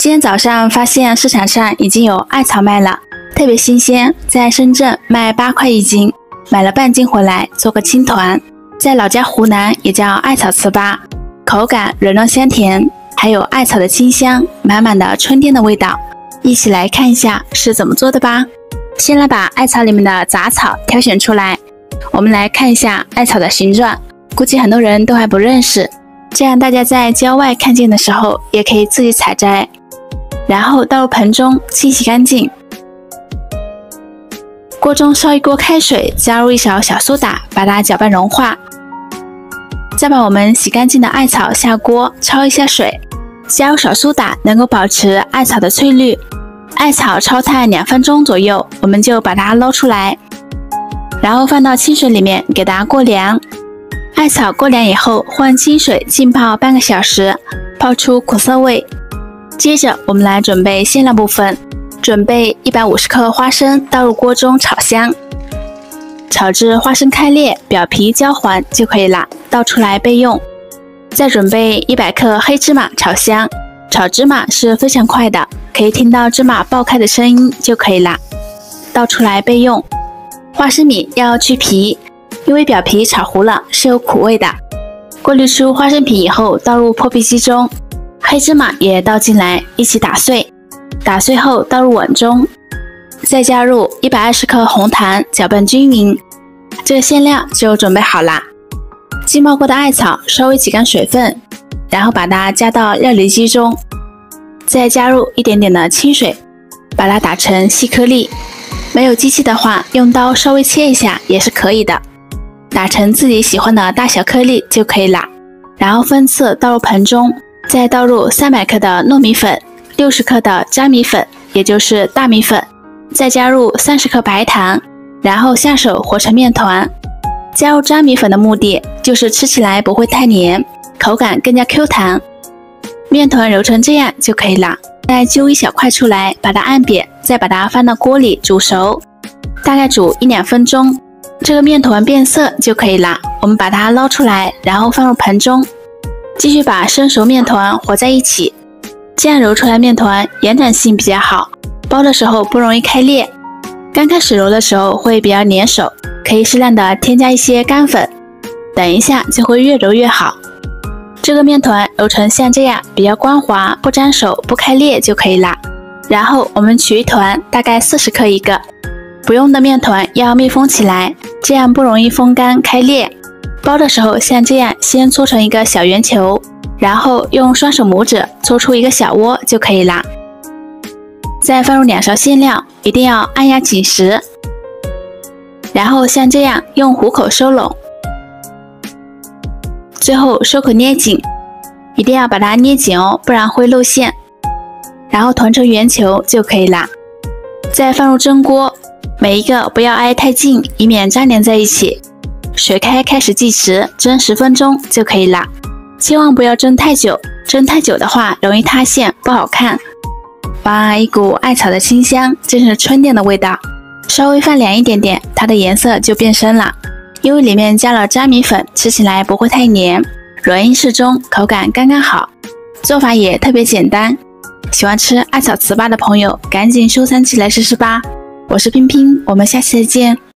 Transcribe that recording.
今天早上发现市场上已经有艾草卖了，特别新鲜，在深圳卖八块一斤，买了半斤回来做个青团。在老家湖南也叫艾草糍粑，口感软糯香甜，还有艾草的清香，满满的春天的味道。一起来看一下是怎么做的吧。先来把艾草里面的杂草挑选出来，我们来看一下艾草的形状，估计很多人都还不认识，这样大家在郊外看见的时候也可以自己采摘。然后倒入盆中清洗干净，锅中烧一锅开水，加入一勺小苏打，把它搅拌融化。再把我们洗干净的艾草下锅焯一下水，加入小苏打能够保持艾草的翠绿。艾草焯烫两分钟左右，我们就把它捞出来，然后放到清水里面给它过凉。艾草过凉以后，换清水浸泡半个小时，泡出苦涩味。接着我们来准备馅料部分，准备一百五十克花生，倒入锅中炒香。炒至花生开裂，表皮焦黄就可以了，倒出来备用。再准备一百克黑芝麻，炒香。炒芝麻是非常快的，可以听到芝麻爆开的声音就可以了，倒出来备用。花生米要去皮，因为表皮炒糊了是有苦味的。过滤出花生皮以后，倒入破壁机中，黑芝麻也倒进来，一起打碎。打碎后倒入碗中。再加入一百二十克红糖，搅拌均匀，这个馅料就准备好啦。浸泡过的艾草稍微挤干水分，然后把它加到料理机中，再加入一点点的清水，把它打成细颗粒。没有机器的话，用刀稍微切一下也是可以的，打成自己喜欢的大小颗粒就可以了。然后分次倒入盆中，再倒入三百克的糯米粉，六十克的粘米粉，也就是大米粉。再加入三十克白糖，然后下手和成面团。加入粘米粉的目的就是吃起来不会太黏，口感更加 Q 弹。面团揉成这样就可以了。再揪一小块出来，把它按扁，再把它放到锅里煮熟，大概煮一两分钟。这个面团变色就可以了。我们把它捞出来，然后放入盆中，继续把生熟面团和在一起。这样揉出来面团延展性比较好。包的时候不容易开裂，刚开始揉的时候会比较粘手，可以适量的添加一些干粉，等一下就会越揉越好。这个面团揉成像这样比较光滑，不粘手不开裂就可以了。然后我们取一团，大概四十克一个，不用的面团要密封起来，这样不容易风干开裂。包的时候像这样，先搓成一个小圆球，然后用双手拇指搓出一个小窝就可以了。再放入两勺馅料，一定要按压紧实，然后像这样用虎口收拢，最后收口捏紧，一定要把它捏紧哦，不然会露馅。然后团成圆球就可以了。再放入蒸锅，每一个不要挨太近，以免粘连在一起。水开开始计时，蒸十分钟就可以了。千万不要蒸太久，蒸太久的话容易塌陷，不好看。哇，一股艾草的清香，真是春天的味道。稍微放凉一点点，它的颜色就变深了，因为里面加了粘米粉，吃起来不会太黏，软硬适中，口感刚刚好。做法也特别简单，喜欢吃艾草糍粑的朋友，赶紧收藏起来试试吧。我是冰冰，我们下期再见。